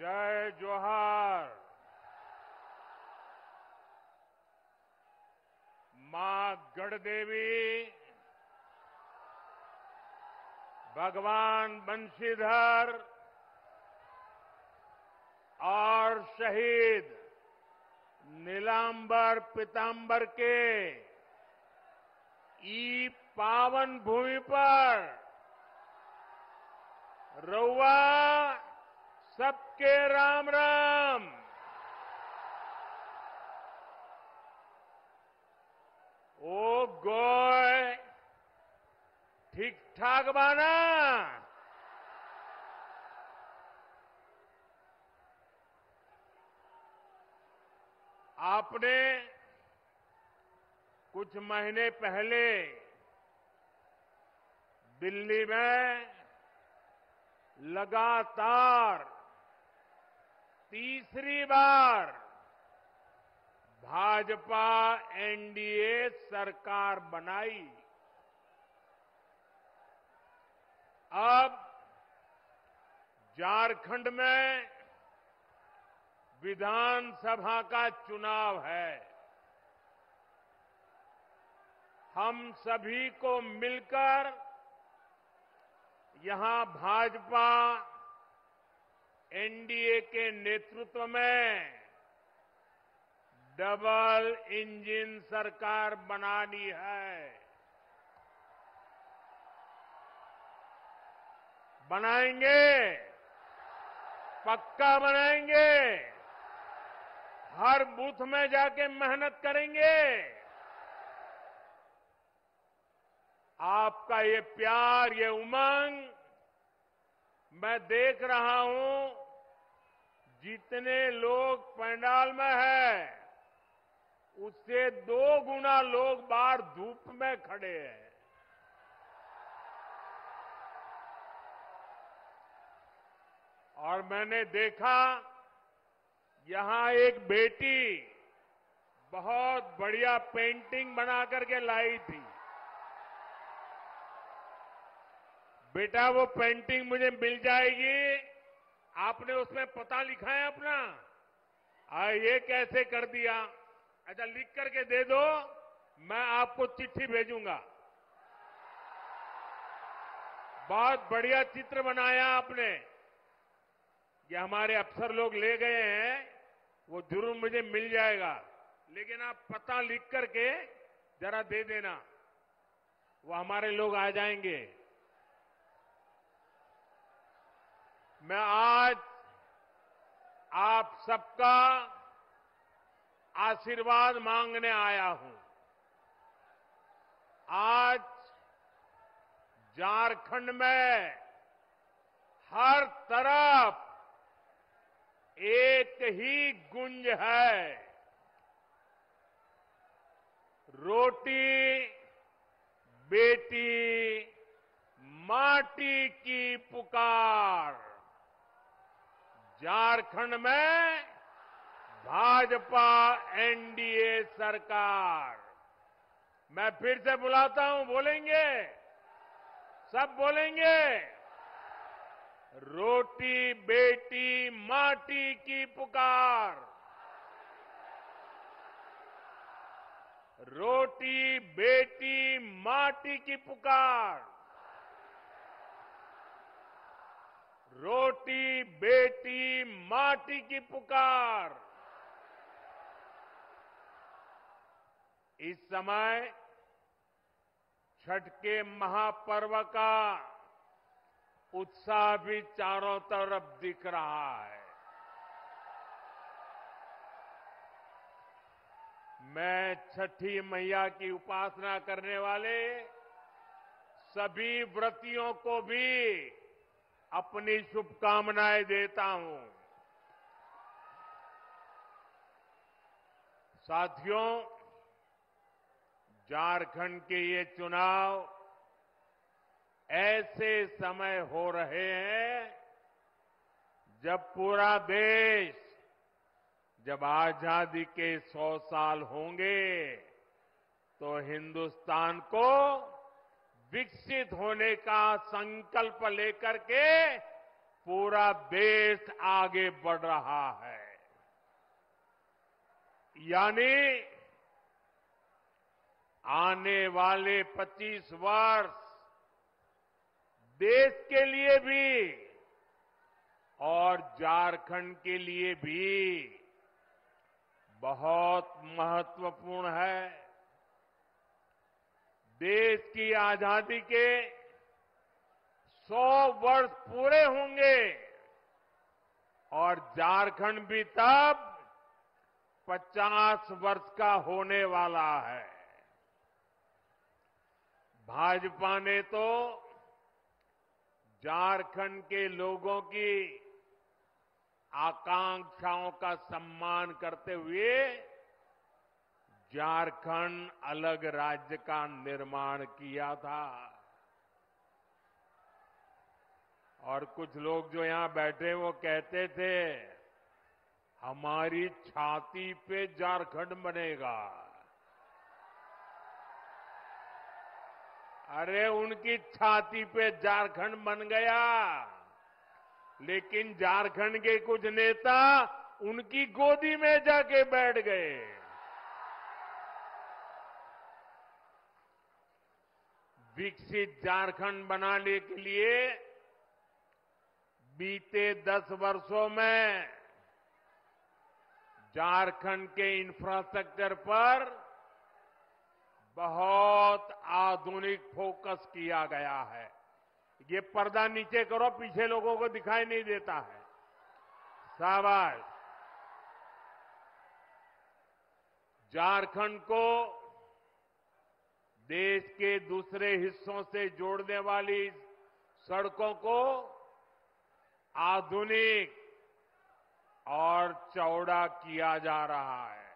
जय जोहार। माँ गढ़देवी भगवान बंशीधर, और शहीद नीलांबर पितांबर के ई पावन भूमि पर रउआ सबके राम राम। ओ गोय ठीक ठाक बाना। आपने कुछ महीने पहले दिल्ली में लगातार तीसरी बार भाजपा एनडीए सरकार बनाई। अब झारखंड में विधानसभा का चुनाव है। हम सभी को मिलकर यहाँ भाजपा एनडीए के नेतृत्व में डबल इंजन सरकार बनानी है। बनाएँगे, पक्का बनाएँगे, हर बूथ में जाके मेहनत करेंगे। आपका ये प्यार, ये उमंग, मैं देख रहा हूँ जितने लोग पंडाल में है, उससे दो गुना लोग बाहर धूप में खड़े हैं। और मैंने देखा, यहाँ एक बेटी बहुत बढ़िया पेंटिंग बना करके लाई थी। बेटा, वो पेंटिंग मुझे मिल जाएगी? आपने उसमें पता लिखा है अपना? आ ये कैसे कर दिया? अच्छा लिख करके दे दो, मैं आपको चिट्ठी भेजूँगा। बहुत बढ़िया चित्र बनाया आपने। ये हमारे अफसर लोग ले गए हैं, वो ज़रूर मुझे मिल जाएगा। लेकिन आप पता लिख करके जरा दे देना, वो हमारे लोग आ जाएँगे। मैं आज आप सबका आशीर्वाद मांगने आया हूँ। आज झारखंड में हर तरफ़ एक ही गुंज है। रोटी, बेटी, माटी की पुकार। झारखंड में भाजपा एनडीए सरकार। मैं फिर से बुलाता हूँ, बोलेंगे? सब बोलेंगे? रोटी, बेटी, माटी की पुकार। रोटी, बेटी, माटी की पुकार। रोटी, बेटी, माटी की पुकार। इस समय छठ के महापर्व का उत्साह भी चारों तरफ़ दिख रहा है। मैं छठी मैया की उपासना करने वाले सभी व्रतियों को भी अपनी शुभकामनाएँ देता हूँ। साथियों, झारखंड के ये चुनाव ऐसे समय हो रहे हैं जब पूरा देश जब आज़ादी के सौ साल होंगे तो हिंदुस्तान को विकसित होने का संकल्प लेकर के पूरा देश आगे बढ़ रहा है। यानी आने वाले 25 वर्ष देश के लिए भी और झारखंड के लिए भी बहुत महत्वपूर्ण है। देश की आज़ादी के 100 वर्ष पूरे होंगे। और झारखंड भी तब 50 वर्ष का होने वाला है। भाजपा ने तो झारखंड के लोगों की आकांक्षाओं का सम्मान करते हुए झारखंड अलग राज्य का निर्माण किया था। और कुछ लोग जो यहाँ बैठे, वो कहते थे, हमारी छाती पे झारखंड बनेगा। अरे, उनकी छाती पे झारखंड बन गया। लेकिन झारखंड के कुछ नेता उनकी गोदी में जाके बैठ गए। विकसित झारखंड बनाने के लिए बीते दस वर्षों में झारखंड के इंफ्रास्ट्रक्चर पर बहुत आधुनिक फोकस किया गया है। ये पर्दा नीचे करो, पीछे लोगों को दिखाई नहीं देता है। शाबाश। झारखंड को देश के दूसरे हिस्सों से जोड़ने वाली सड़कों को आधुनिक और चौड़ा किया जा रहा है।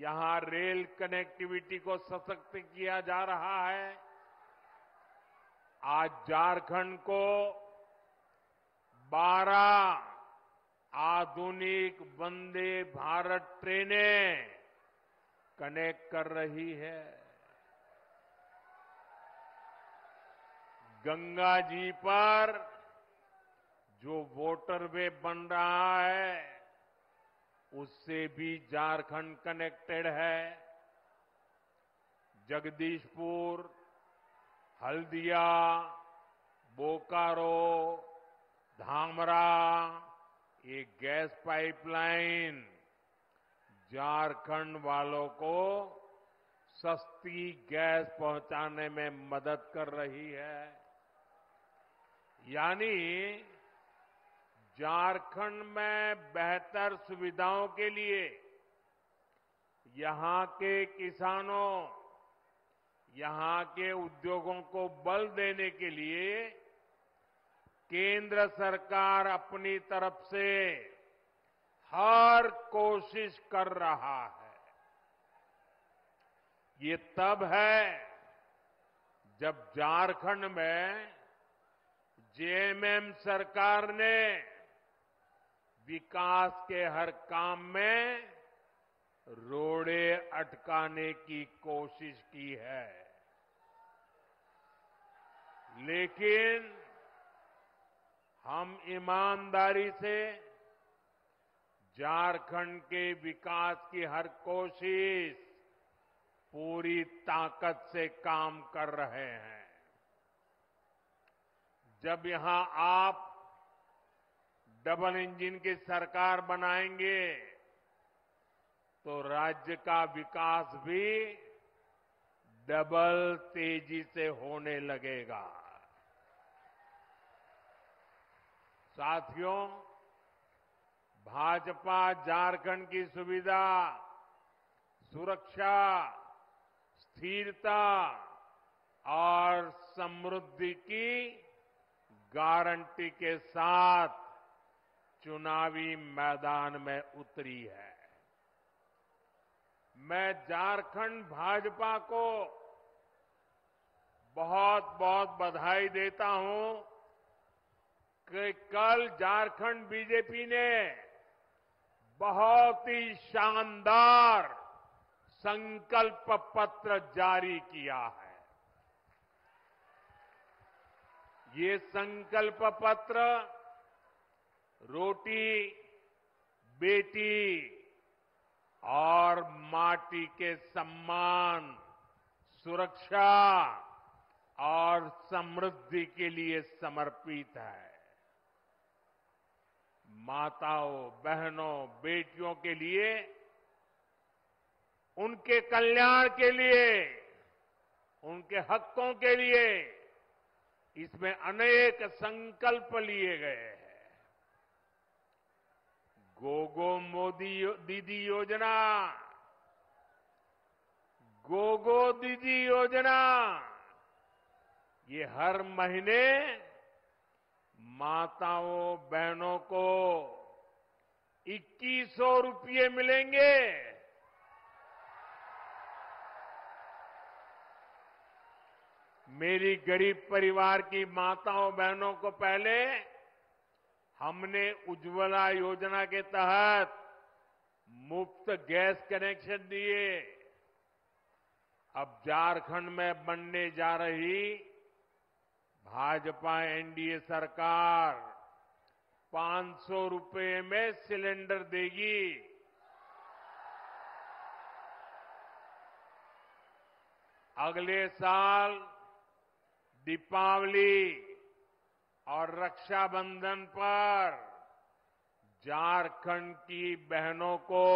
यहाँ रेल कनेक्टिविटी को सशक्त किया जा रहा है। आज झारखंड को 12 आधुनिक वंदे भारत ट्रेनें कनेक्ट कर रही है। गंगा जी पर जो वोटरवे बन रहा है, उससे भी झारखंड कनेक्टेड है। जगदीशपुर, हल्दिया, बोकारो, धामरा, ये गैस पाइपलाइन झारखंड वालों को सस्ती गैस पहुँचाने में मदद कर रही है। यानी झारखंड में बेहतर सुविधाओं के लिए यहाँ के किसानों, यहाँ के उद्योगों को बल देने के लिए केंद्र सरकार अपनी तरफ़ से हर कोशिश कर रहा है। ये तब है जब झारखंड में जेएमएम सरकार ने विकास के हर काम में रोड़े अटकाने की कोशिश की है। लेकिन हम ईमानदारी से झारखंड के विकास की हर कोशिश पूरी ताकत से काम कर रहे हैं। जब यहाँ आप डबल इंजन की सरकार बनाएँगे तो राज्य का विकास भी डबल तेज़ी से होने लगेगा। साथियों भाजपा झारखंड की सुविधा, सुरक्षा, स्थिरता और समृद्धि की गारंटी के साथ चुनावी मैदान में उतरी है। मैं झारखंड भाजपा को बहुत बहुत बधाई देता हूँ कि कल झारखंड बीजेपी ने बहुत ही शानदार संकल्प पत्र जारी किया है। ये संकल्प पत्र रोटी, बेटी और माटी के सम्मान, सुरक्षा और समृद्धि के लिए समर्पित है। माताओं, बहनों, बेटियों के लिए, उनके कल्याण के लिए, उनके हकों के लिए, इसमें अनेक संकल्प लिए गए हैं। गोगो मोदी दीदी योजना, गोगो दीदी योजना, ये हर महीने माताओं, बहनों को इक्कीस सौ रुपये मिलेंगे। मेरी गरीब परिवार की माताओं, बहनों को पहले हमने उज्ज्वला योजना के तहत मुफ़्त गैस कनेक्शन दिए। अब झारखंड में बनने जा रही भाजपा एनडीए सरकार 500 रुपए में सिलेंडर देगी। अगले साल दीपावली और रक्षाबंधन पर झारखंड की बहनों को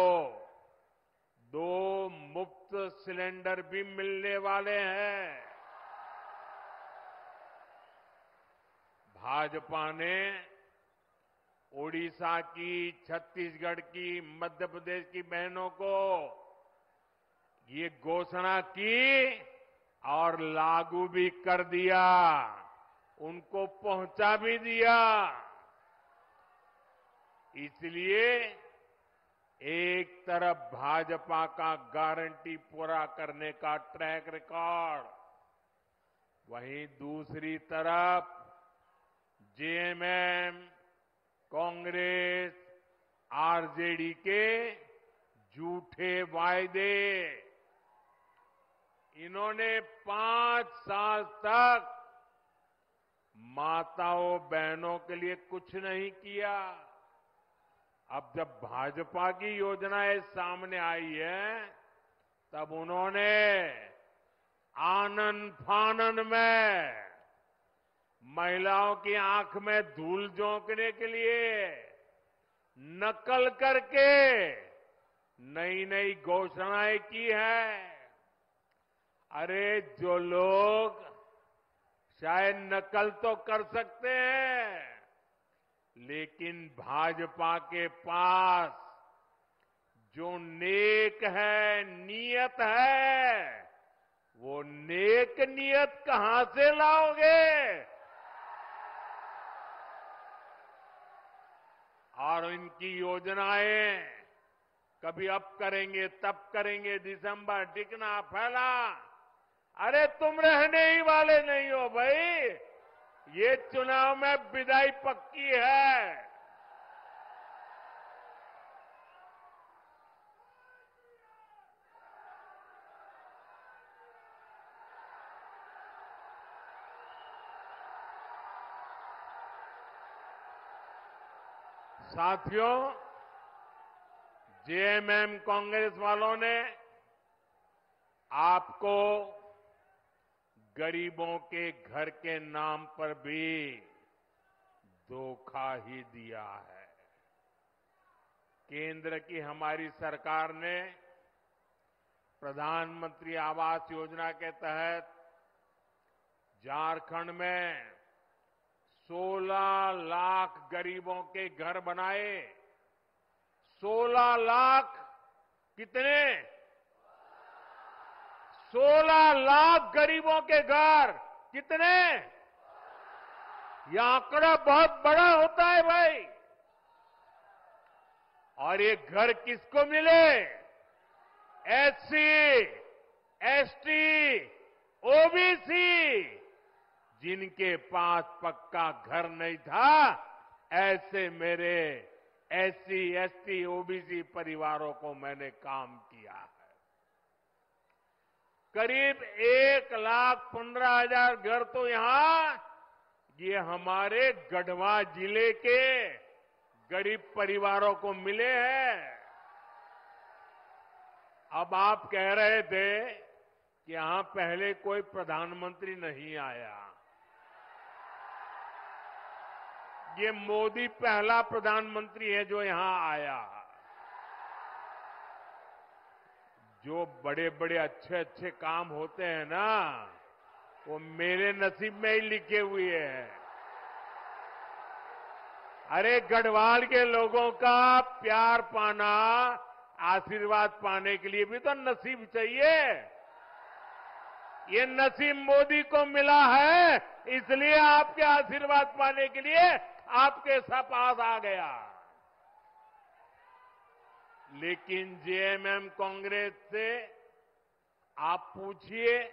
दो मुफ़्त सिलेंडर भी मिलने वाले हैं। भाजपा ने ओडिशा की, छत्तीसगढ़ की, मध्य प्रदेश की बहनों को ये घोषणा की और लागू भी कर दिया, उनको पहुँचा भी दिया। इसलिए एक तरफ़ भाजपा का गारंटी पूरा करने का ट्रैक रिकॉर्ड, वहीं दूसरी तरफ़ जेएमएम, कांग्रेस, आरजेडी के झूठे वायदे। इन्होंने पाँच साल तक माताओं, बहनों के लिए कुछ नहीं किया। अब जब भाजपा की योजनाएँ सामने आई है, तब उन्होंने आनन फानन में महिलाओं की आँख में धूल झोंकने के लिए नकल करके नई नई घोषणाएँ की है। अरे जो लोग शायद नकल तो कर सकते हैं, लेकिन भाजपा के पास जो नेक है, नियत है, वो नेक नियत कहाँ से लाओगे? और इनकी योजनाएँ कभी अब करेंगे तब करेंगे, दिसंबर टिकना, फैला। अरे तुम रहने ही वाले नहीं हो भाई। ये चुनाव में विदाई पक्की है। साथियों जेएमएम कांग्रेस वालों ने आपको गरीबों के घर के नाम पर भी धोखा ही दिया है। केंद्र की हमारी सरकार ने प्रधानमंत्री आवास योजना के तहत झारखंड में 16 लाख गरीबों के घर बनाए। 16 लाख कितने? 16 लाख गरीबों के घर कितने? यह आंकड़ा बहुत बड़ा होता है भाई। और ये घर किसको मिले? SC, ST, OBC. जिनके पास पक्का घर नहीं था ऐसे मेरे एससी, एसटी, ओबीसी परिवारों को मैंने काम किया है। करीब एक लाख पंद्रह हज़ार घर तो यहाँ ये हमारे गढ़वा ज़िले के गरीब परिवारों को मिले हैं। अब आप कह रहे थे कि यहाँ पहले कोई प्रधानमंत्री नहीं आया। ये मोदी पहला प्रधानमंत्री है जो यहाँ आया। जो बड़े बड़े अच्छे अच्छे काम होते हैं ना, वो मेरे नसीब में ही लिखे हुए हैं। अरे गढ़वाल के लोगों का प्यार पाना, आशीर्वाद पाने के लिए भी तो नसीब चाहिए। ये नसीब मोदी को मिला है, इसलिए आपके आशीर्वाद पाने के लिए आपके पास आ गया। लेकिन जेएमएम कांग्रेस से आप पूछिए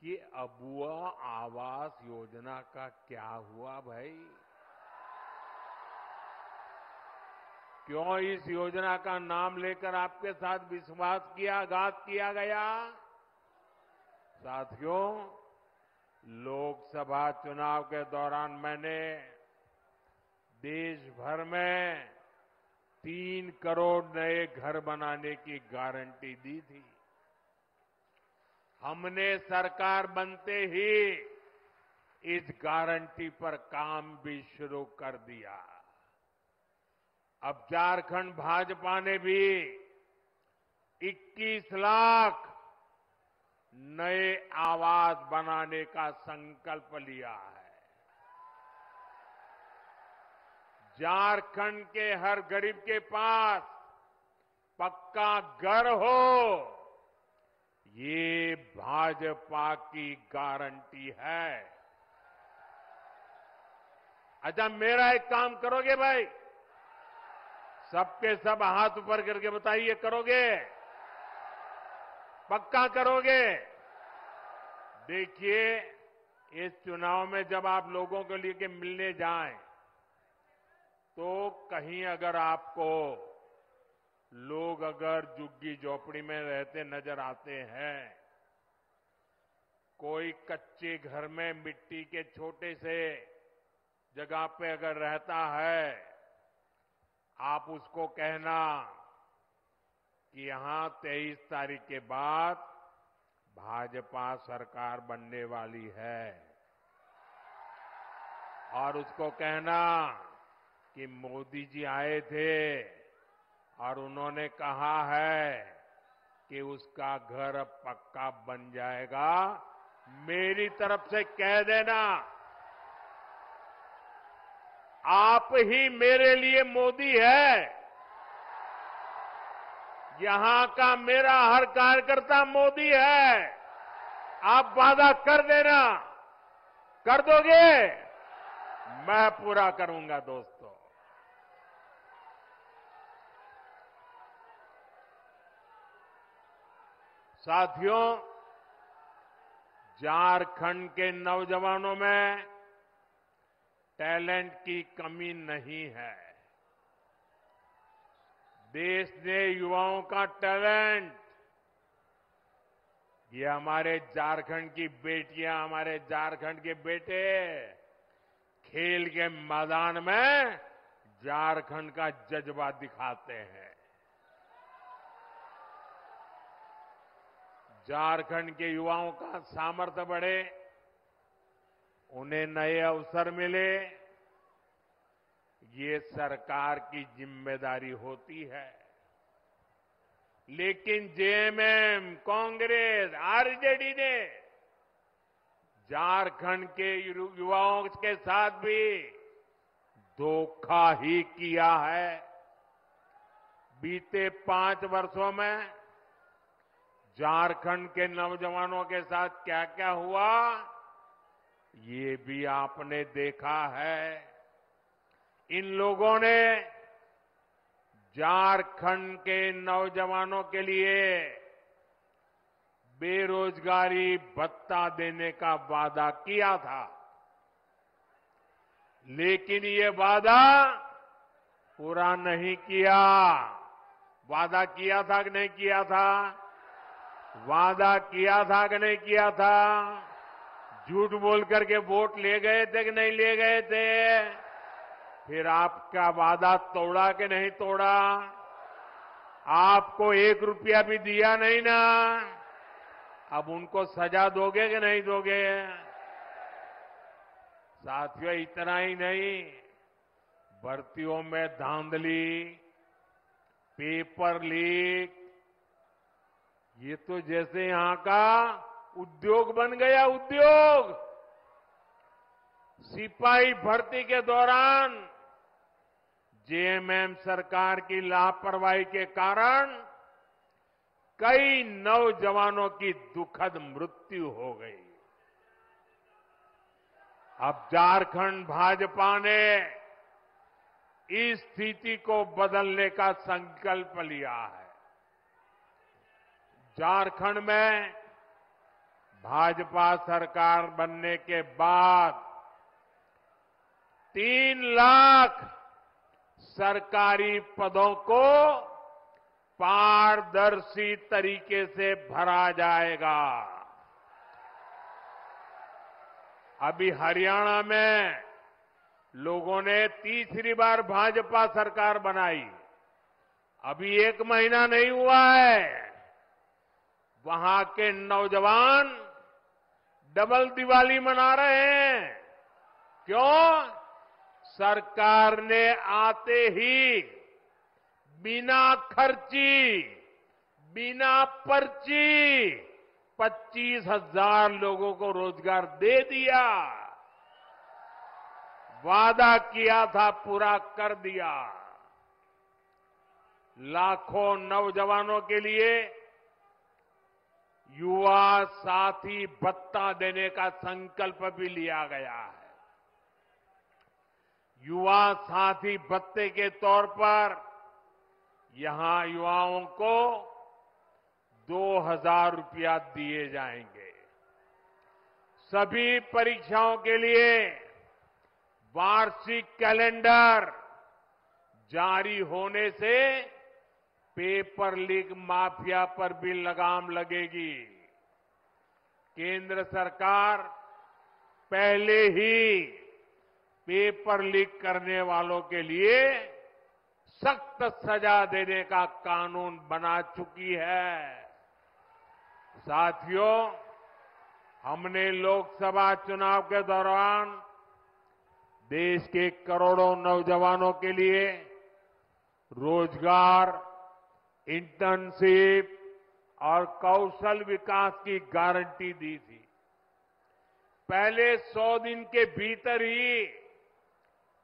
कि अबुआ आवास योजना का क्या हुआ भाई? क्यों इस योजना का नाम लेकर आपके साथ विश्वास किया, घात किया गया? साथियों लोकसभा चुनाव के दौरान मैंने देश भर में तीन करोड़ नए घर बनाने की गारंटी दी थी। हमने सरकार बनते ही इस गारंटी पर काम भी शुरू कर दिया। अब झारखंड भाजपा ने भी 21 लाख नए आवास बनाने का संकल्प लिया है। झारखंड के हर गरीब के पास पक्का घर हो, ये भाजपा की गारंटी है। अच्छा मेरा एक काम करोगे भाई? सबके सब हाथ ऊपर करके बताइए, करोगे? पक्का करोगे? देखिए, इस चुनाव में जब आप लोगों के लिए के मिलने जाएँ तो कहीं अगर आपको लोग अगर झुग्गी झोपड़ी में रहते नज़र आते हैं, कोई कच्चे घर में मिट्टी के छोटे से जगह पे अगर रहता है, आप उसको कहना कि यहाँ तेईस तारीख के बाद भाजपा सरकार बनने वाली है। और उसको कहना कि मोदी जी आए थे और उन्होंने कहा है कि उसका घर पक्का बन जाएगा। मेरी तरफ़ से कह देना, आप ही मेरे लिए मोदी है। यहाँ का मेरा हर कार्यकर्ता मोदी है। आप वादा कर देना। कर दोगे? मैं पूरा करूँगा दोस्तों। साथियों, झारखंड के नौजवानों में टैलेंट की कमी नहीं है। देश ने युवाओं का टैलेंट। ये हमारे झारखंड की बेटियाँ, हमारे झारखंड के बेटे। खेल के मैदान में झारखंड का जज्बा दिखाते हैं। झारखंड के युवाओं का सामर्थ्य बढ़े, उन्हें नए अवसर मिले। ये सरकार की ज़िम्मेदारी होती है। लेकिन जेएमएम, कांग्रेस, आरजेडी ने झारखंड के युवाओं के साथ भी धोखा ही किया है। बीते पाँच वर्षों में झारखंड के नौजवानों के साथ क्या क्या हुआ, ये भी आपने देखा है। इन लोगों ने झारखंड के नौजवानों के लिए बेरोजगारी भत्ता देने का वादा किया था। लेकिन ये वादा पूरा नहीं किया। वादा किया था कि नहीं किया था? वादा किया था कि नहीं किया था? झूठ बोल करके वोट ले गए थे कि नहीं ले गए थे? फिर आपका वादा तोड़ा कि नहीं तोड़ा? आपको एक रुपया भी दिया नहीं ना? अब उनको सजा दोगे कि नहीं दोगे? साथियों, इतना ही नहीं। भर्तियों में धांधली पेपर लीक। ये तो जैसे यहाँ का उद्योग बन गया, उद्योग। सिपाही भर्ती के दौरान जेएमएम सरकार की लापरवाही के कारण कई नौजवानों की दुखद मृत्यु हो गई। अब झारखंड भाजपा ने इस स्थिति को बदलने का संकल्प लिया है। झारखंड में भाजपा सरकार बनने के बाद तीन लाख सरकारी पदों को पारदर्शी तरीके से भरा जाएगा। अभी हरियाणा में लोगों ने तीसरी बार भाजपा सरकार बनाई। अभी एक महीना नहीं हुआ है। वहाँ के नौजवान डबल दिवाली मना रहे हैं। क्यों? सरकार ने आते ही बिना खर्ची, बिना पर्ची पच्चीस हज़ार लोगों को रोज़गार दे दिया। वादा किया था, पूरा कर दिया। लाखों नौजवानों के लिए युवा साथी भत्ता देने का संकल्प भी लिया गया। है युवा साथी भत्ते के तौर पर यहाँ युवाओं को दो हज़ार रुपया दिए जाएँगे। सभी परीक्षाओं के लिए वार्षिक कैलेंडर जारी होने से पेपर लीक माफिया पर भी लगाम लगेगी। केंद्र सरकार पहले ही पेपर लीक करने वालों के लिए सख्त सजा देने का कानून बना चुकी है। साथियों, हमने लोकसभा चुनाव के दौरान देश के करोड़ों नौजवानों के लिए रोज़गार इंटर्नशिप और कौशल विकास की गारंटी दी थी। पहले सौ दिन के भीतर ही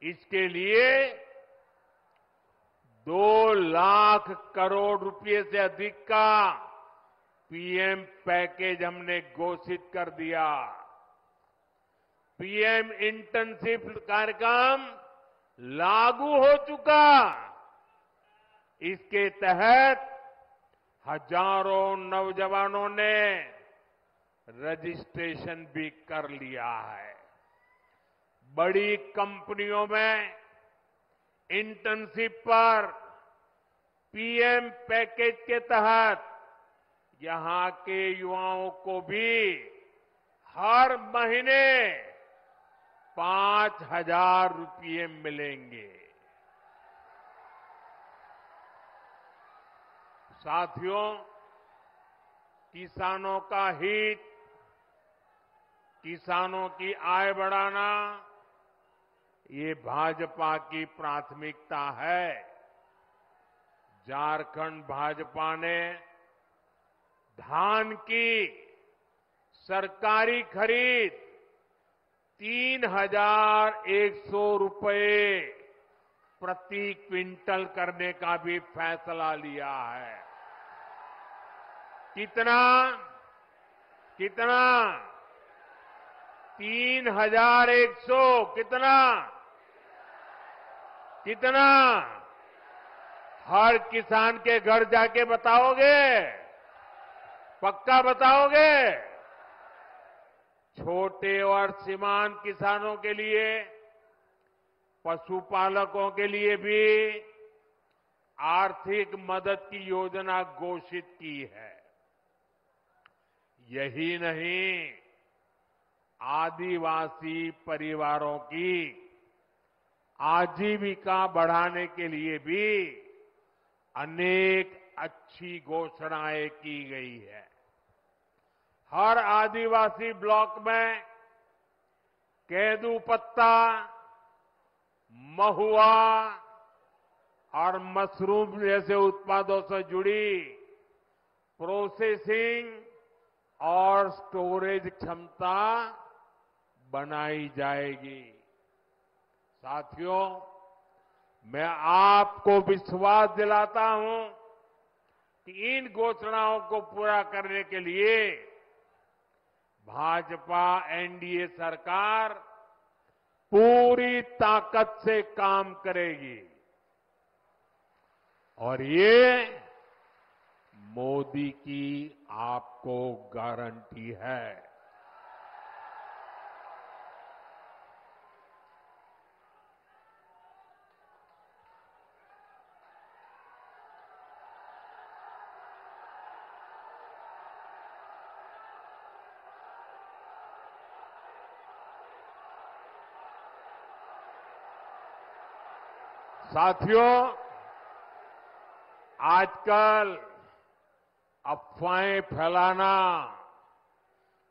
इसके लिए दो लाख करोड़ रुपए से अधिक का पीएम पैकेज हमने घोषित कर दिया। पीएम इंटर्नशिप कार्यक्रम लागू हो चुका। इसके तहत हज़ारों नौजवानों ने रजिस्ट्रेशन भी कर लिया है। बड़ी कंपनियों में इंटर्नशिप पर पीएम पैकेज के तहत यहाँ के युवाओं को भी हर महीने पाँच हज़ार रुपये मिलेंगे। साथियों, किसानों का हित, किसानों की आय बढ़ाना ये भाजपा की प्राथमिकता है। झारखंड भाजपा ने धान की सरकारी खरीद तीन हज़ार एक सौ रुपये प्रति क्विंटल करने का भी फैसला लिया है। कितना? कितना? तीन हज़ार एक सौ। कितना? कितना हर किसान के घर जाके बताओगे, पक्का बताओगे, छोटे और सीमांत किसानों के लिए, पशुपालकों के लिए भी आर्थिक मदद की योजना घोषित की है। यही नहीं, आदिवासी परिवारों की आजीविका बढ़ाने के लिए भी अनेक अच्छी घोषणाएँ की गई है। हर आदिवासी ब्लॉक में केदू पत्ता महुआ और मशरूम जैसे उत्पादों से जुड़ी प्रोसेसिंग और स्टोरेज क्षमता बनाई जाएगी। साथियों, मैं आपको विश्वास दिलाता हूँ कि इन घोषणाओं को पूरा करने के लिए भाजपा, एनडीए सरकार पूरी ताकत से काम करेगी। और ये मोदी की आपको गारंटी है। साथियों, आजकल अफवाहें फैलाना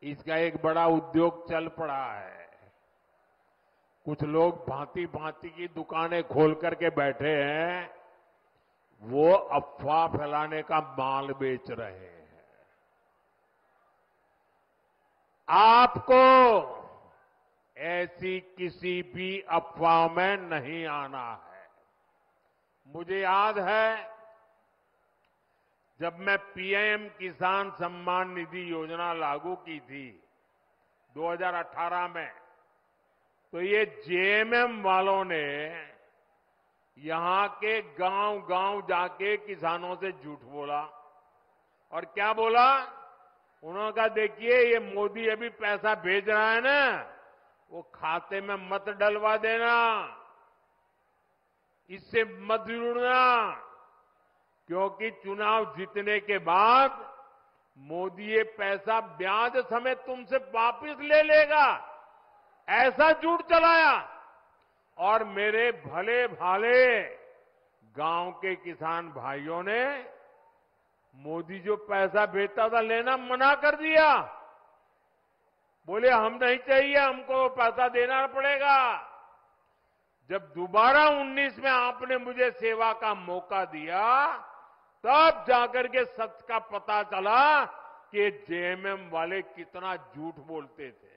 इसका एक बड़ा उद्योग चल पड़ा है। कुछ लोग भांति भांति की दुकानें खोल करके बैठे हैं, वो अफवाह फैलाने का माल बेच रहे हैं। आपको ऐसी किसी भी अफवाह में नहीं आना है। मुझे याद है जब मैं पीएम किसान सम्मान निधि योजना लागू की थी 2018 में तो ये जेएमएम वालों ने यहाँ के गाँव गाँव जाके किसानों से झूठ बोला। और क्या बोला? उन्होंने कहा, देखिए, ये मोदी अभी पैसा भेज रहा है ना, वो खाते में मत डलवा देना। इससे मत जुड़ना। क्योंकि चुनाव जीतने के बाद मोदी ये पैसा ब्याज समेत तुमसे वापिस ले लेगा। ऐसा झूठ चलाया। और मेरे भले भाले गाँव के किसान भाइयों ने मोदी जो पैसा भेजता था, लेना मना कर दिया। बोले, हम नहीं चाहिए, हमको पैसा देना पड़ेगा। जब दोबारा 19 में आपने मुझे सेवा का मौका दिया, तब जाकर के सच का पता चला कि जेएमएम वाले कितना झूठ बोलते थे।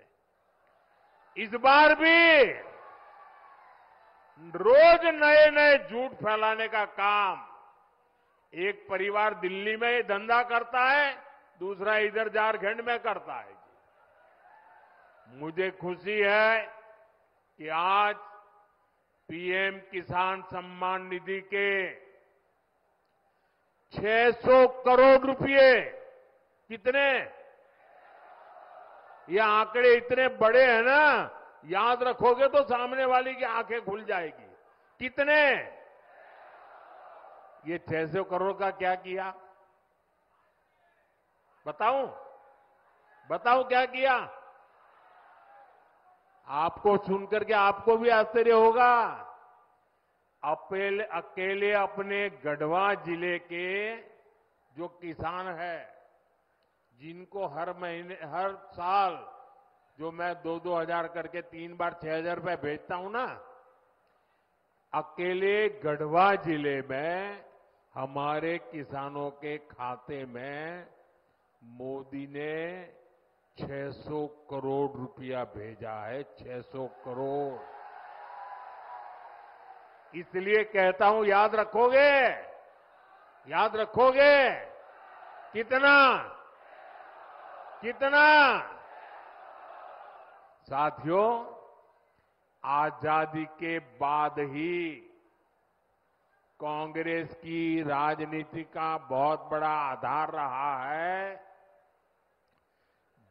इस बार भी रोज नए नए झूठ फैलाने का काम। एक परिवार दिल्ली में धंधा करता है, दूसरा इधर झारखंड में करता है। मुझे खुशी है कि आज पीएम किसान सम्मान निधि के 600 करोड़ रुपए कितने? ये आंकड़े इतने बड़े हैं ना, याद रखोगे तो सामने वाली की आँखें खुल जाएगी। कितने? ये 600 करोड़ का क्या किया? बताऊँ? बताऊँ क्या किया? आपको सुनकर के आपको भी आश्चर्य होगा। अपेल, अकेले अपने गढ़वा ज़िले के जो किसान है, जिनको हर महीने, हर साल जो मैं दो दो हज़ार करके तीन बार छह हज़ार रुपए भेजता हूँ ना, अकेले गढ़वा ज़िले में, हमारे किसानों के खाते में मोदी ने 600 करोड़ रुपया भेजा है 600 करोड़। इसलिए कहता हूँ, याद रखोगे? याद रखोगे? कितना? कितना? साथियों, आज़ादी के बाद ही कांग्रेस की राजनीति का बहुत बड़ा आधार रहा है।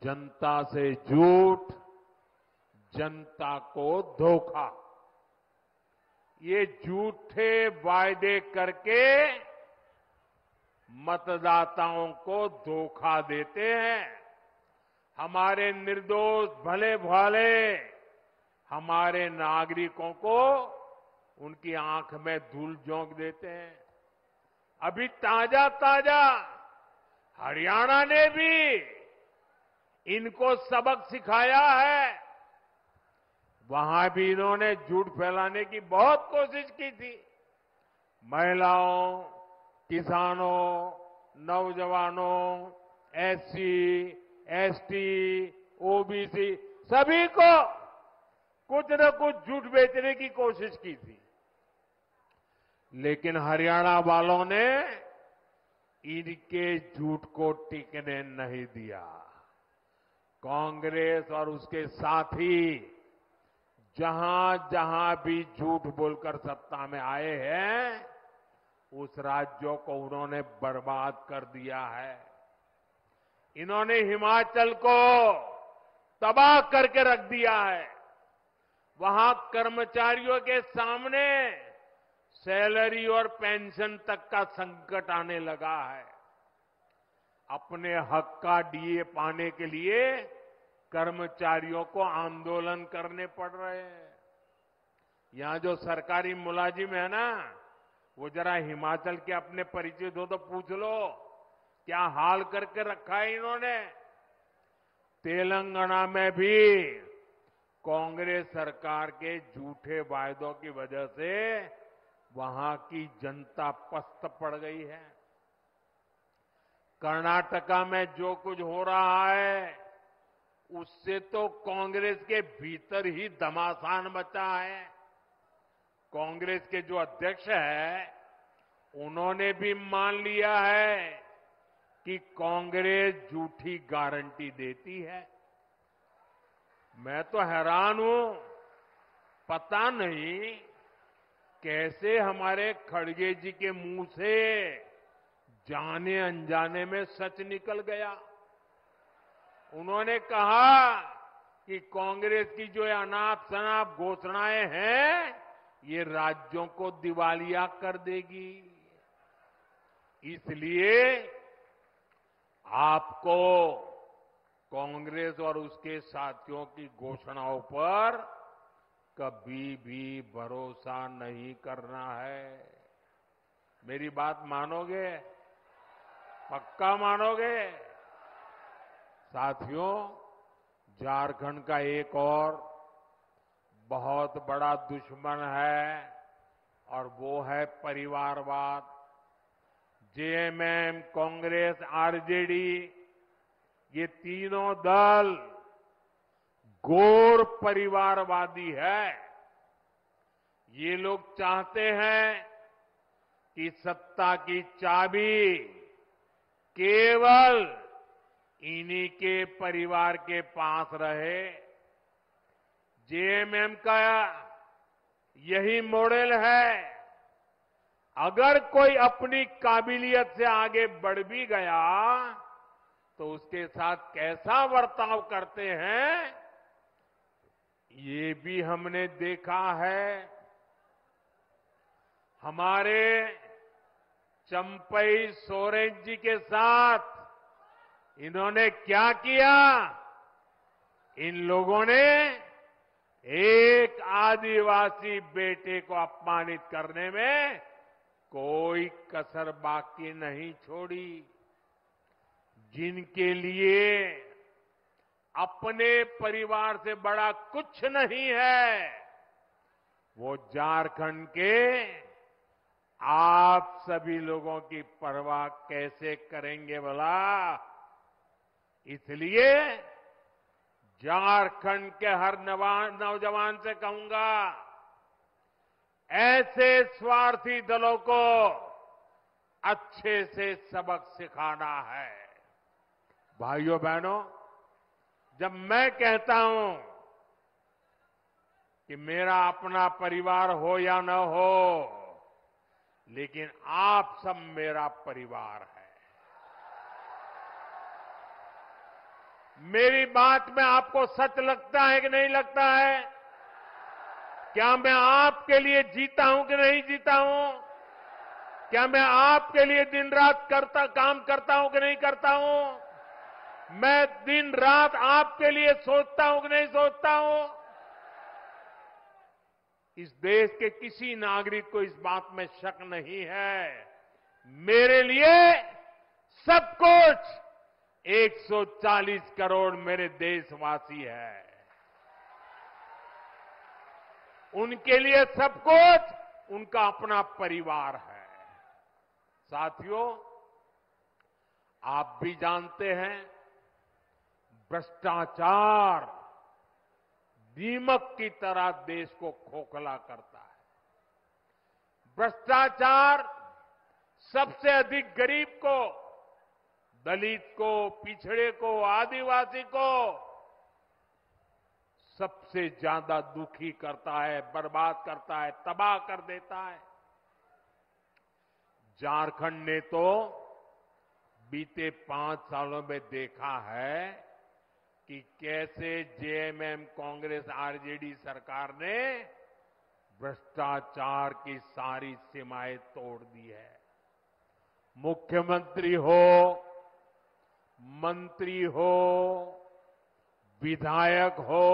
जनता से झूठ, जनता को धोखा। ये झूठे वायदे करके मतदाताओं को धोखा देते हैं। हमारे निर्दोष भले भाले, हमारे नागरिकों को उनकी आँख में धूल झोंक देते हैं। अभी ताज़ा ताज़ा हरियाणा ने भी इनको सबक सिखाया है। वहाँ भी इन्होंने झूठ फैलाने की बहुत कोशिश की थी। महिलाओं, किसानों, नौजवानों, एससी, एसटी, ओबीसी, सभी को कुछ न कुछ झूठ बेचने की कोशिश की थी। लेकिन हरियाणा वालों ने इनके झूठ को टिकने नहीं दिया। कांग्रेस और उसके साथी जहाँ जहाँ भी झूठ बोलकर सत्ता में आए हैं, उस राज्यों को उन्होंने बर्बाद कर दिया है। इन्होंने हिमाचल को तबाह करके रख दिया है। वहाँ कर्मचारियों के सामने सैलरी और पेंशन तक का संकट आने लगा है। अपने हक का डीए पाने के लिए कर्मचारियों को आंदोलन करने पड़ रहे हैं। यहाँ जो सरकारी मुलाजिम है ना, वो जरा हिमाचल के अपने परिचित हो तो पूछ लो, क्या हाल करके रखा है इन्होंने? तेलंगाना में भी कांग्रेस सरकार के झूठे वायदों की वजह से वहाँ की जनता पस्त पड़ गई है। कर्नाटका में जो कुछ हो रहा है, उससे तो कांग्रेस के भीतर ही दमासान मचा है। कांग्रेस के जो अध्यक्ष है, उन्होंने भी मान लिया है कि कांग्रेस झूठी गारंटी देती है। मैं तो हैरान हूँ। पता नहीं कैसे हमारे खड़गे जी के मुँह से जाने अनजाने में सच निकल गया। उन्होंने कहा कि कांग्रेस की जो अनाप शनाप घोषणाएँ हैं, ये राज्यों को दिवालिया कर देगी। इसलिए आपको कांग्रेस और उसके साथियों की घोषणाओं पर कभी भी भरोसा नहीं करना है। मेरी बात मानोगे? पक्का मानोगे? साथियों, झारखंड का एक और बहुत बड़ा दुश्मन है और वो है परिवारवाद। जेएमएम, कांग्रेस, आरजेडी, ये तीनों दल गोर परिवारवादी है। ये लोग चाहते हैं कि सत्ता की चाबी केवल इन्हीं के परिवार के पास रहे। जेएमएम का यही मॉडल है। अगर कोई अपनी काबिलियत से आगे बढ़ भी गया तो उसके साथ कैसा बर्ताव करते हैं, ये भी हमने देखा है। हमारे चंपई सोरेन जी के साथ इन्होंने क्या किया? इन लोगों ने एक आदिवासी बेटे को अपमानित करने में कोई कसर बाकी नहीं छोड़ी। जिनके लिए अपने परिवार से बड़ा कुछ नहीं है, वो झारखंड के आप सभी लोगों की परवाह कैसे करेंगे बोला इसलिए झारखंड के हर नौजवान से कहूँगा, ऐसे स्वार्थी दलों को अच्छे से सबक सिखाना है। भाइयों, बहनों, जब मैं कहता हूँ कि मेरा अपना परिवार हो या न हो लेकिन आप सब मेरा परिवार है। मेरी बात में आपको सच लगता है कि नहीं लगता है? क्या मैं आपके लिए जीता हूँ कि नहीं जीता हूँ? क्या मैं आपके लिए दिन रात करता, काम करता हूँ कि नहीं करता हूँ? मैं दिन रात आपके लिए सोचता हूँ कि नहीं सोचता हूँ? इस देश के किसी नागरिक को इस बात में शक नहीं है। मेरे लिए सब कुछ 140 करोड़ मेरे देशवासी है। उनके लिए सब कुछ उनका अपना परिवार है। साथियों, आप भी जानते हैं, भ्रष्टाचार दीमक की तरह देश को खोखला करता है। भ्रष्टाचार सबसे अधिक गरीब को, दलित को, पिछड़े को, आदिवासी को सबसे ज़्यादा दुखी करता है, बर्बाद करता है, तबाह कर देता है। झारखंड ने तो बीते पाँच सालों में देखा है कि कैसे जेएमएम कांग्रेस आरजेडी सरकार ने भ्रष्टाचार की सारी सीमाएँ तोड़ दी है। मुख्यमंत्री हो, मंत्री हो, विधायक हो,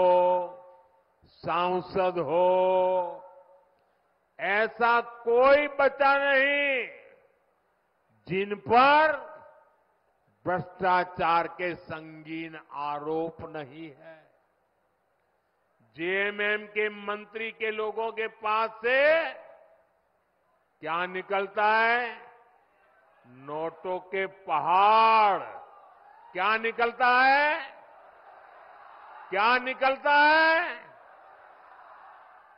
सांसद हो, ऐसा कोई बचा नहीं जिन पर भ्रष्टाचार के संगीन आरोप नहीं है। जेएमएम के मंत्री के लोगों के पास से क्या निकलता है? नोटों के पहाड़। क्या निकलता है? क्या निकलता है?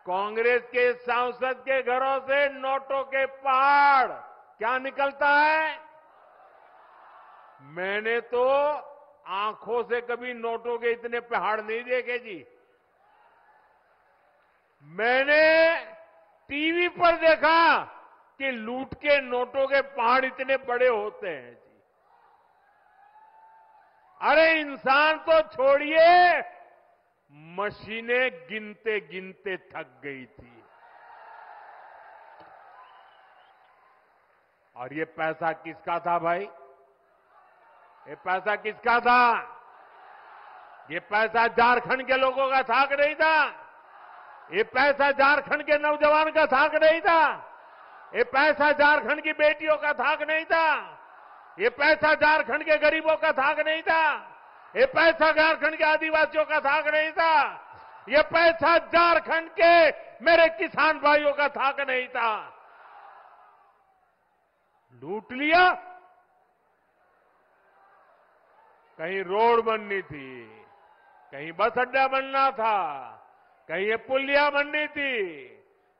कांग्रेस के सांसद के घरों से नोटों के पहाड़। क्या निकलता है? मैंने तो आँखों से कभी नोटों के इतने पहाड़ नहीं देखे जी। मैंने टीवी पर देखा कि लूट के नोटों के पहाड़ इतने बड़े होते हैं जी। अरे इंसान तो छोड़िए, मशीनें गिनते गिनते थक गई थी। और ये पैसा किसका था भाई? ये पैसा किसका था? ये पैसा झारखंड के लोगों का था कि नहीं था? ये पैसा झारखंड के नौजवान का था कि नहीं था? ये पैसा झारखंड की बेटियों का था कि नहीं था? ये पैसा झारखंड के गरीबों का था कि नहीं था? ये पैसा झारखंड के आदिवासियों का था कि नहीं था? ये पैसा झारखंड के मेरे किसान भाइयों का था कि नहीं था? लूट लिया कहीं रोड बननी थी, कहीं बस अड्डा बनना था, कहीं ये पुलिया बननी थी,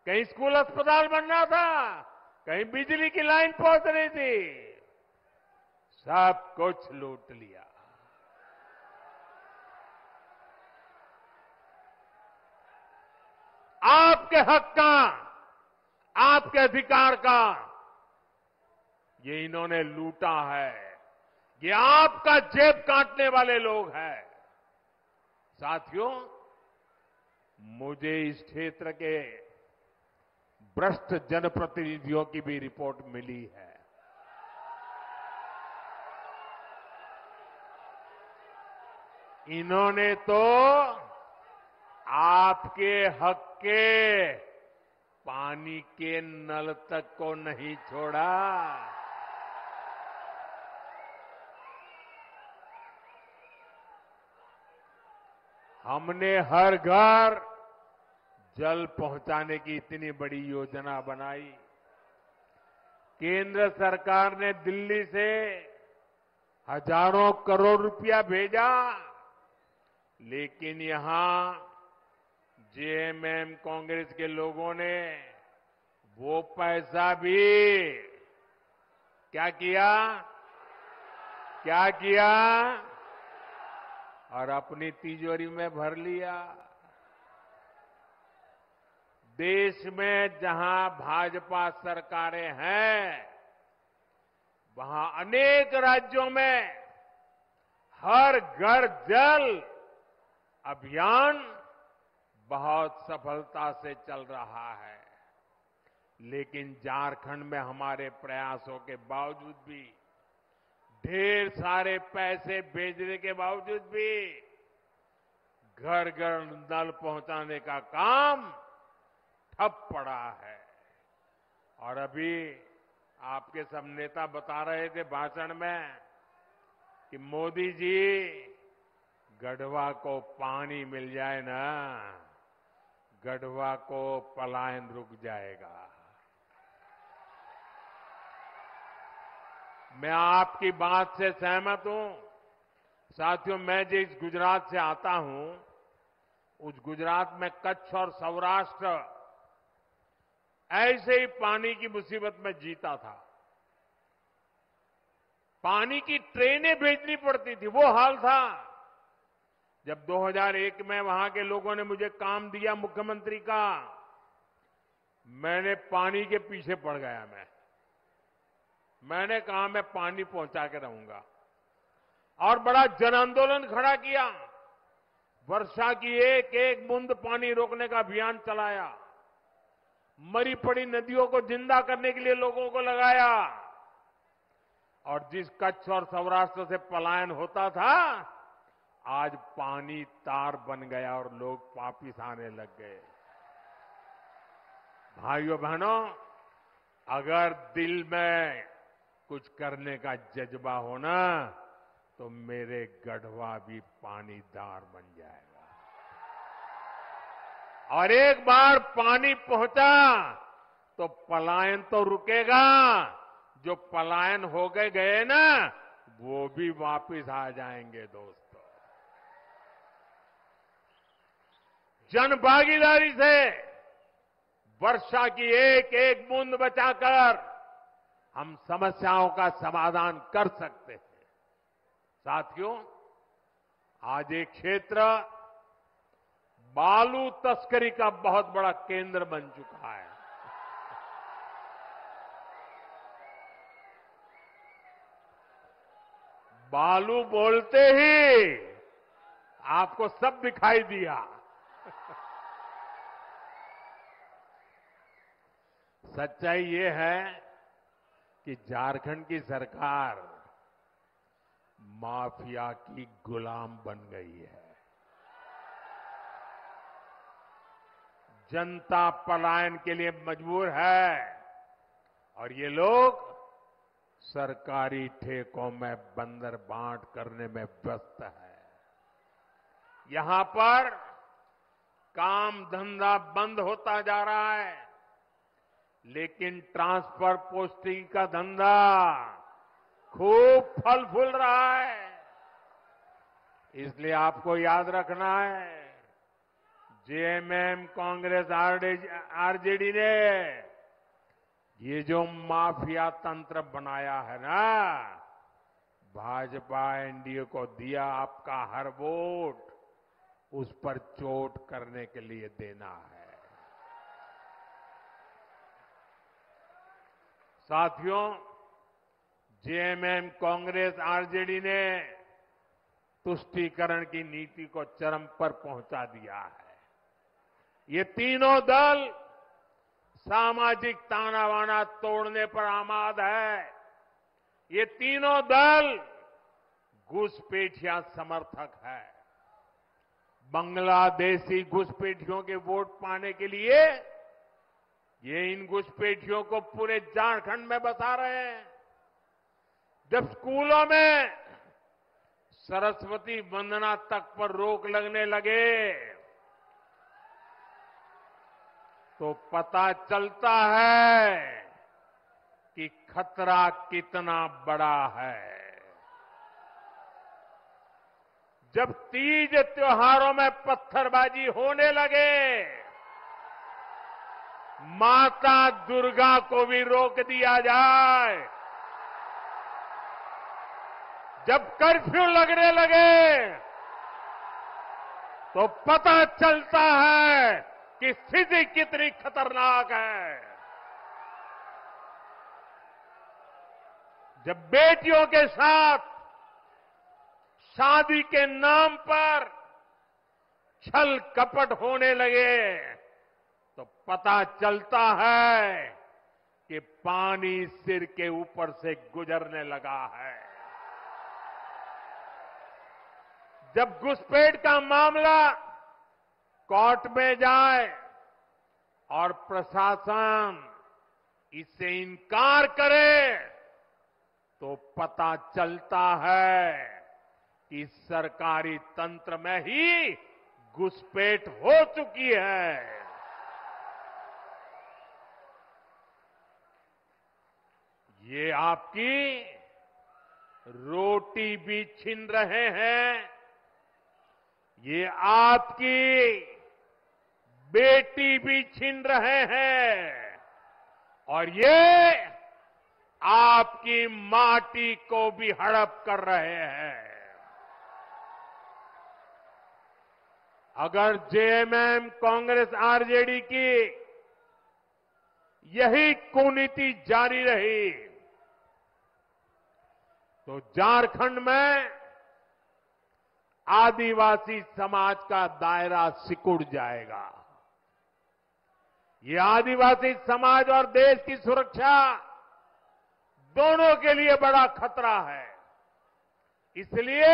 कहीं स्कूल अस्पताल बनना था, कहीं बिजली की लाइन पहुंचनी थी। सब कुछ लूट लिया। आपके हक का, आपके अधिकार का, ये इन्होंने लूटा है। ये आपका जेब काटने वाले लोग हैं। साथियों, मुझे इस क्षेत्र के भ्रष्ट जनप्रतिनिधियों की भी रिपोर्ट मिली है। इन्होंने तो आपके हक के पानी के नल तक को नहीं छोड़ा। हमने हर घर जल पहुँचाने की इतनी बड़ी योजना बनाई। केंद्र सरकार ने दिल्ली से हज़ारों करोड़ रुपया भेजा, लेकिन यहाँ जेएमएम कांग्रेस के लोगों ने वो पैसा भी क्या किया? क्या किया? और अपनी तिजोरी में भर लिया। देश में जहाँ भाजपा सरकारें हैं, वहाँ अनेक राज्यों में हर घर जल अभियान बहुत सफलता से चल रहा है। लेकिन झारखंड में हमारे प्रयासों के बावजूद भी ढेर सारे पैसे भेजने के बावजूद भी घर घर नल पहुँचाने का काम ठप पड़ा है। और अभी आपके सब नेता बता रहे थे भाषण में कि मोदी जी, गढ़वा को पानी मिल जाए ना, गढ़वा को पलायन रुक जाएगा। मैं आपकी बात से सहमत हूँ। साथियों, मैं जिस गुजरात से आता हूँ, उस गुजरात में कच्छ और सौराष्ट्र ऐसे ही पानी की मुसीबत में जीता था। पानी की ट्रेनें भेजनी पड़ती थी, वो हाल था। जब 2001 में वहाँ के लोगों ने मुझे काम दिया मुख्यमंत्री का, मैंने पानी के पीछे पड़ गया मैं। मैंने कहा मैं पानी पहुँचा के रहूँगा। और बड़ा जन आंदोलन खड़ा किया। वर्षा की एक एक बूंद पानी रोकने का अभियान चलाया। मरी पड़ी नदियों को ज़िंदा करने के लिए लोगों को लगाया। और जिस कच्छ और सौराष्ट्र से पलायन होता था, आज पानी तार बन गया और लोग वापिस आने लग गए। भाइयों बहनों अगर दिल में कुछ करने का जज्बा हो ना तो मेरे गढ़वा भी पानीदार बन जाएगा। और एक बार पानी पहुँचा तो पलायन तो रुकेगा। जो पलायन हो गए गए ना, वो भी वापस आ जाएँगे दोस्तों। जन भागीदारी से वर्षा की एक एक बूंद बचाकर हम समस्याओं का समाधान कर सकते हैं। साथियों, आज एक क्षेत्र बालू तस्करी का बहुत बड़ा केंद्र बन चुका है। बालू बोलते ही आपको सब दिखाई दिया। सच्चाई ये है कि झारखंड की सरकार माफिया की गुलाम बन गई है। जनता पलायन के लिए मजबूर है। और ये लोग सरकारी ठेकों में बंदर बांट करने में व्यस्त है। यहाँ पर काम धंधा बंद होता जा रहा है। लेकिन ट्रांसफ़र पोस्टिंग का धंधा खूब फल फूल रहा है। इसलिए आपको याद रखना है, जेएमएम कांग्रेस आरजेडी ने ये जो माफिया तंत्र बनाया है ना, भाजपा एनडीए को दिया आपका हर वोट, उस पर चोट करने के लिए देना है। साथियों जेएमएम कांग्रेस आरजेडी ने तुष्टीकरण की नीति को चरम पर पहुँचा दिया है। ये तीनों दल सामाजिक तानावाना तोड़ने पर आमाद है। ये तीनों दल घुसपैठिया समर्थक है। बांग्लादेशी घुसपैठियों के वोट पाने के लिए ये इन घुसपैठियों को पूरे झारखंड में बसा रहे हैं। जब स्कूलों में सरस्वती वंदना तक पर रोक लगने लगे तो पता चलता है कि खतरा कितना बड़ा है। जब तीज त्योहारों में पत्थरबाजी होने लगे माता दुर्गा को भी रोक दिया जाए। जब कर्फ्यू लगने लगे तो पता चलता है कि स्थिति कितनी खतरनाक है। जब बेटियों के साथ शादी के नाम पर छल कपट होने लगे पता चलता है कि पानी सिर के ऊपर से गुजरने लगा है। जब घुसपैठ का मामला कोर्ट में जाए और प्रशासन इससे इनकार करे तो पता चलता है कि सरकारी तंत्र में ही घुसपैठ हो चुकी है। ये आपकी रोटी भी छीन रहे हैं। ये आपकी बेटी भी छीन रहे हैं। और ये आपकी माटी को भी हड़प कर रहे हैं। अगर जेएमएम कांग्रेस आरजेडी की यही कुनीति जारी रही तो झारखंड में आदिवासी समाज का दायरा सिकुड़ जाएगा। ये आदिवासी समाज और देश की सुरक्षा दोनों के लिए बड़ा खतरा है। इसलिए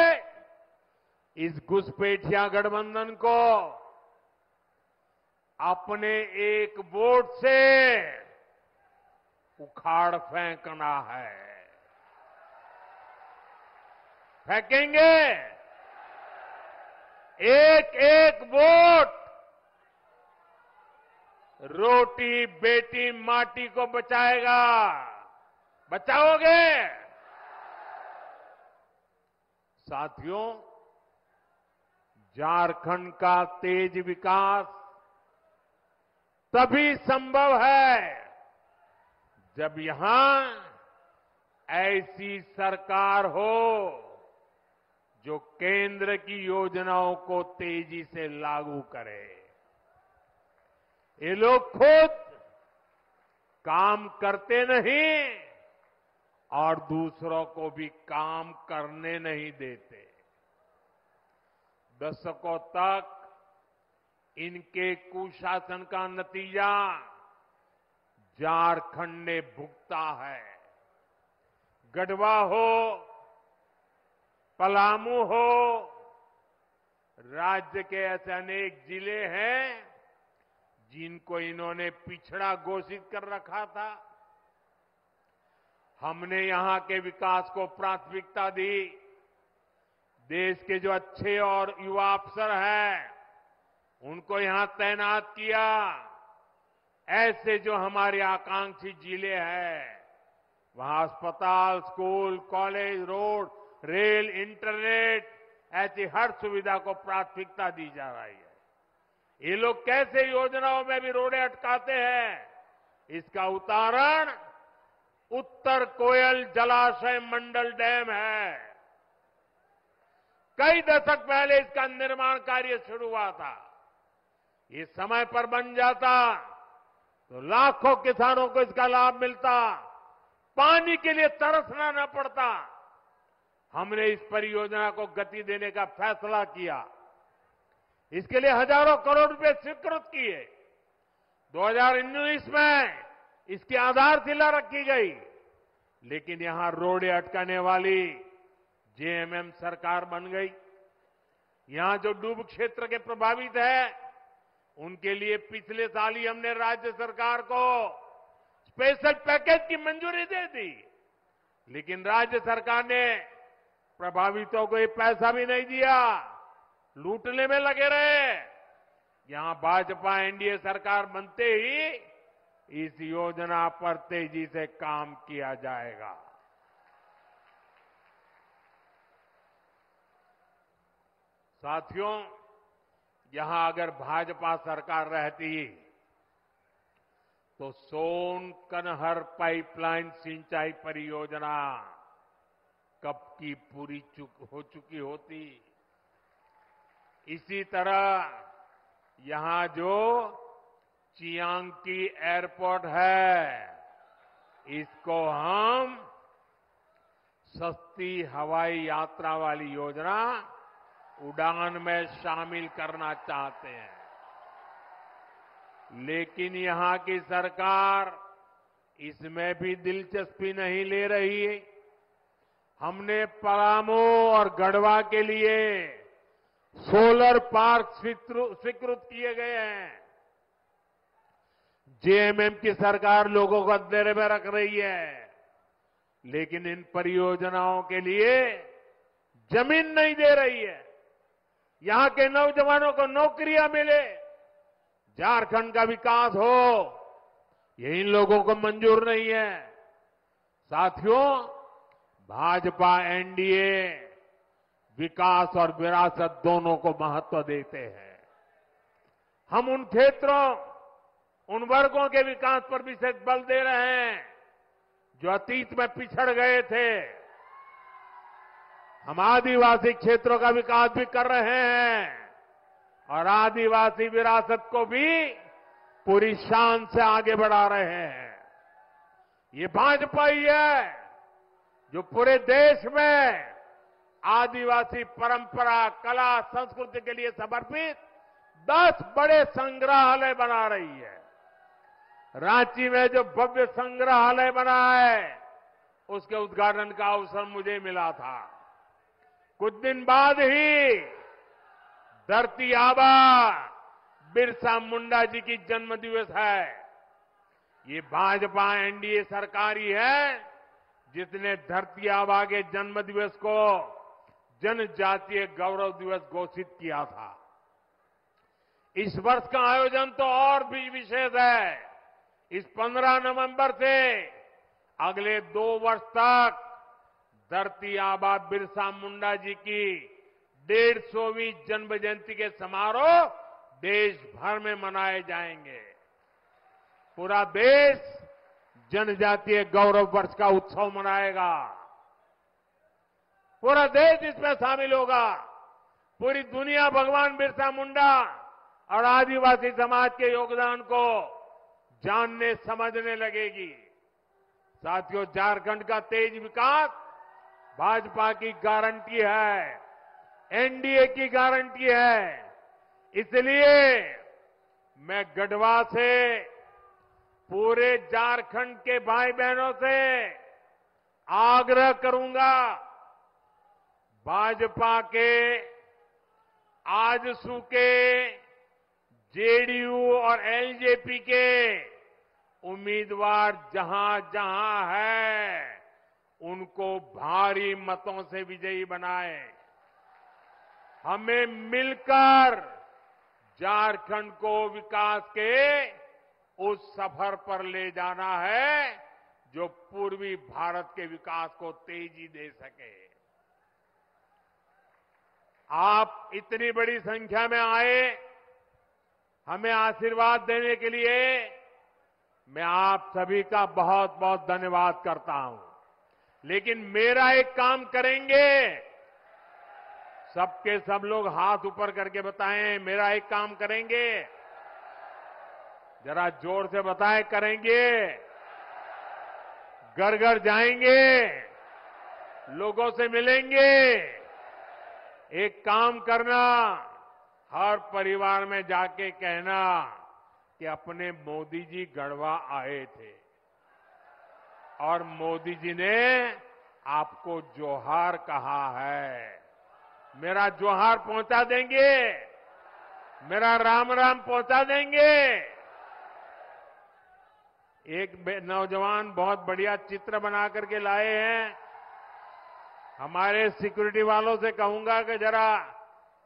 इस घुसपैठिया गठबंधन को अपने एक वोट से उखाड़ फेंकना है। फेंकेंगे। एक एक वोट। रोटी बेटी माटी को बचाएगा। बचाओगे? साथियों, झारखंड का तेज विकास तभी संभव है जब यहाँ ऐसी सरकार हो। जो केंद्र की योजनाओं को तेज़ी से लागू करे। ये लोग खुद काम करते नहीं और दूसरों को भी काम करने नहीं देते। दशकों तक इनके कुशासन का नतीजा झारखंड ने भुगता है। गढ़वा हो पलामू हो। राज्य के ऐसे अनेक ज़िले हैं जिनको इन्होंने पिछड़ा घोषित कर रखा था। हमने यहाँ के विकास को प्राथमिकता दी। देश के जो अच्छे और युवा अफसर हैं, उनको यहाँ तैनात किया। ऐसे जो हमारे आकांक्षी ज़िले हैं, वहाँ अस्पताल, school, college, road rail internet, ऐसी हर सुविधा को प्राथमिकता दी जा रही है। ये लोग कैसे योजनाओं में भी रोड़े अटकाते हैं? इसका उदाहरण, उत्तर कोयल जलाशय मंडल डैम है। कई दशक पहले इसका निर्माण कार्य शुरू हुआ था। ये समय पर बन जाता तो लाखों किसानों को इसका लाभ मिलता। पानी के लिए तरसना न पड़ता। हमने इस परियोजना को गति देने का फैसला किया। इसके लिए हज़ारों करोड़ रुपए स्वीकृत किए। 2019 में इसकी आधारशिला रखी गई। लेकिन यहाँ रोड़े अटकाने वाली जेएमएम सरकार बन गई। यहाँ जो डूब क्षेत्र के प्रभावित है, उनके लिए पिछले साल ही हमने राज्य सरकार को स्पेशल पैकेज की मंजूरी दे दी। लेकिन राज्य सरकार ने प्रभावितों को ये पैसा भी नहीं दिया। लूटने में लगे रहे। यहाँ भाजपा एनडीए सरकार बनते ही इस योजना पर तेज़ी से काम किया जाएगा। साथियों, यहाँ अगर भाजपा सरकार रहती तो सोन कनहर पाइपलाइन सिंचाई परियोजना कब की पूरी चुक, हो चुकी होती। इसी तरह यहाँ जो चियांग की एयरपोर्ट है इसको हम सस्ती हवाई यात्रा वाली योजना उड़ान में शामिल करना चाहते हैं। लेकिन यहाँ की सरकार इसमें भी दिलचस्पी नहीं ले रही हमने पलामू और गढ़वा के लिए सोलर पार्क स्वीकृत किए गए हैं। जेएमएम की सरकार लोगों को अंधेरे में रख रही है। लेकिन इन परियोजनाओं के लिए ज़मीन नहीं दे रही है। यहाँ के नौजवानों को नौकरियाँ मिले। झारखंड का विकास हो, ये इन लोगों को मंजूर नहीं है। साथियों भाजपा, एनडीए विकास और विरासत दोनों को महत्व देते हैं। हम उन क्षेत्रों, उन वर्गों के विकास पर विशेष बल दे रहे हैं, जो अतीत में पिछड़ गए थे। हम आदिवासी क्षेत्रों का विकास भी कर रहे हैं और आदिवासी विरासत को भी पूरी शान से आगे बढ़ा रहे हैं। ये भाजपा ही है। जो पूरे देश में आदिवासी परंपरा, कला, संस्कृति के लिए समर्पित दस बड़े संग्रहालय बना रही है। रांची में जो भव्य संग्रहालय बना है, उसके उद्घाटन का अवसर मुझे मिला था। कुछ दिन बाद ही धरती आबा बिरसा मुंडा जी की जन्म दिवस है। ये भाजपा एनडीए सरकार ही है। जिसने धरती आबा के जन्म दिवस को जनजातीय गौरव दिवस घोषित किया था। इस वर्ष का आयोजन तो और भी विशेष है। इस 15 नवंबर से अगले दो वर्ष तक धरती आबा बिरसा मुंडा जी की डेढ़ सौवीं जन्म जयंती के समारोह देश भर में मनाए जाएँगे। पूरा देश जनजातीय गौरव वर्ष का उत्सव मनाएगा। पूरा देश इसमें शामिल होगा। पूरी दुनिया भगवान बिरसा मुंडा और आदिवासी समाज के योगदान को जानने, समझने लगेगी। साथियों, झारखंड का तेज विकास भाजपा की गारंटी है। एनडीए की गारंटी है। इसलिए मैं गढ़वा से पूरे झारखंड के भाई बहनों से आग्रह करूँगा, भाजपा के, आजसू के, जेडीयू और एलजेपी के उम्मीदवार जहाँ जहाँ है, उनको भारी मतों से विजयी बनाए। हमें मिलकर झारखंड को विकास के उस सफ़र पर ले जाना है जो पूर्वी भारत के विकास को तेज़ी दे सके। आप इतनी बड़ी संख्या में आए, हमें आशीर्वाद देने के लिए मैं आप सभी का बहुत बहुत धन्यवाद करता हूँ। लेकिन मेरा एक काम करेंगे। सबके सब लोग हाथ ऊपर करके बताएँ, मेरा एक काम करेंगे। जरा ज़ोर से बताएँ, करेंगे। घर घर जाएँगे, लोगों से मिलेंगे। एक काम करना, हर परिवार में जाके कहना कि अपने मोदी जी गढ़वा आए थे। और मोदी जी ने आपको जोहार कहा है। मेरा जोहार पहुँचा देंगे, मेरा राम राम पहुँचा देंगे। एक नौजवान बहुत बढ़िया चित्र बना करके लाए हैं। हमारे सिक्योरिटी वालों से कहूँगा कि जरा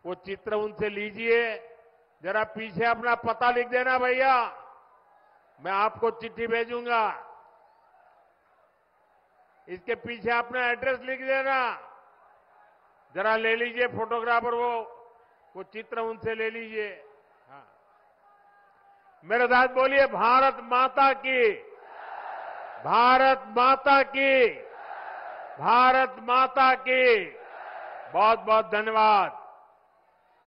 वो चित्र उनसे लीजिए। जरा पीछे अपना पता लिख देना भैया। मैं आपको चिट्ठी भेजूँगा। इसके पीछे अपना एड्रेस लिख देना। जरा ले लीजिए फोटोग्राफर वो। वो चित्र उनसे ले लीजिए। मेरे साथ बोलिए, भारत माता की। भारत माता की। भारत माता की। बहुत बहुत धन्यवाद।